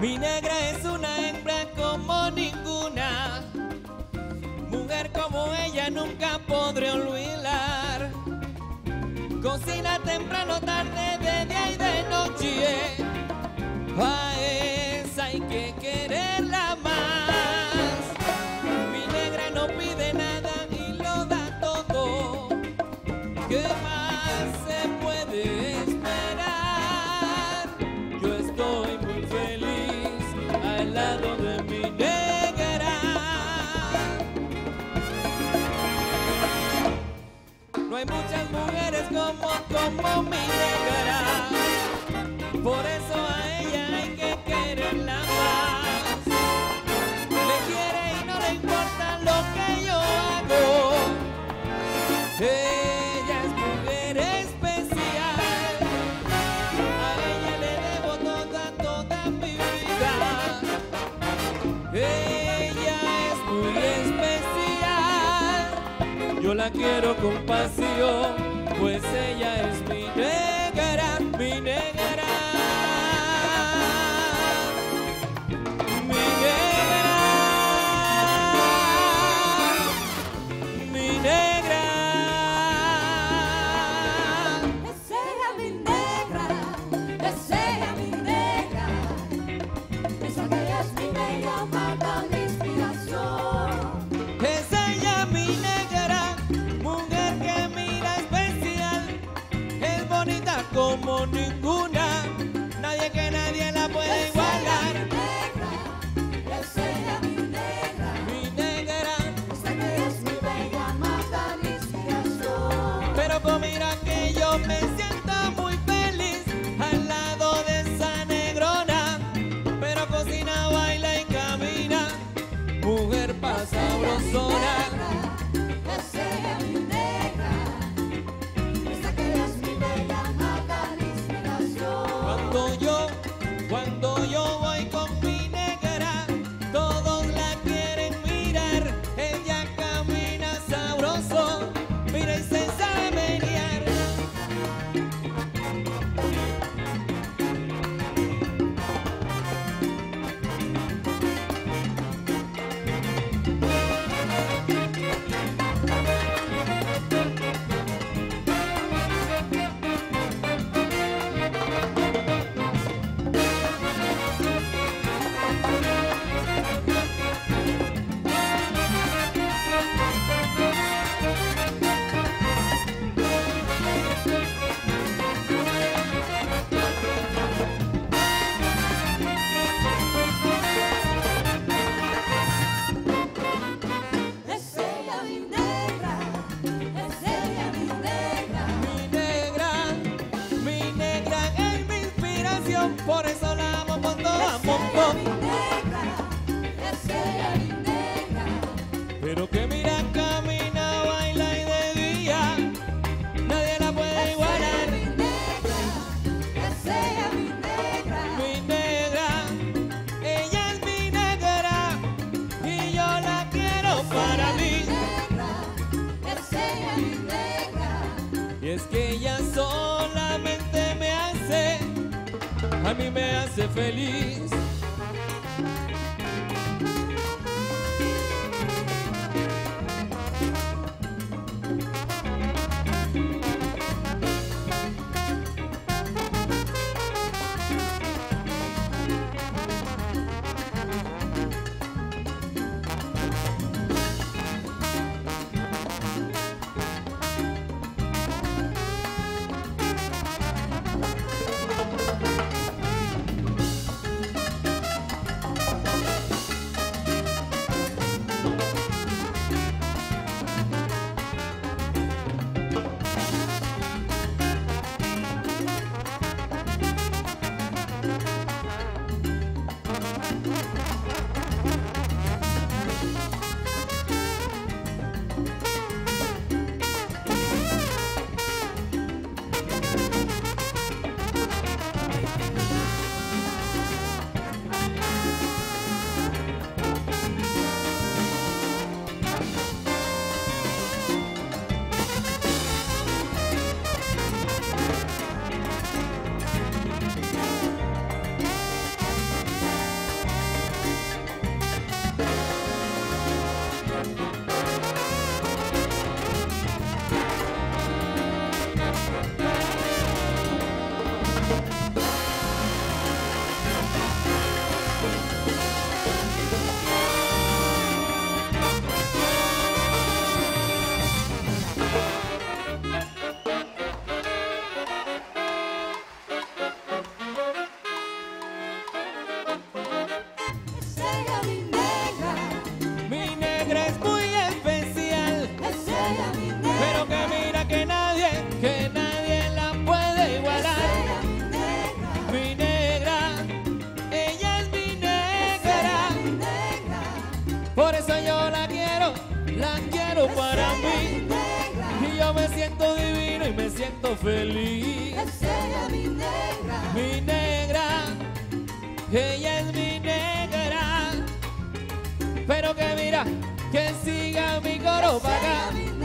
Mi negra es una hembra como ninguna, mujer como ella nunca podré olvidar. Cocina temprano, tarde. tiempo me llegará. Por eso a ella hay que quererla más. Me quiere y no le importa lo que yo hago. Ella es mujer especial. A ella le debo toda, toda mi vida. Ella es muy especial. Yo la quiero con pasión pues ella es mi negra, mi negra. morning por eso la amo con todo amor. Pero que mira a mí me hace feliz. Eso yo la quiero, la quiero para mí. Y yo me siento divino y me siento feliz. Esa mi negra. Mi negra, ella es mi negra. Pero que mira, que siga mi coro para acá.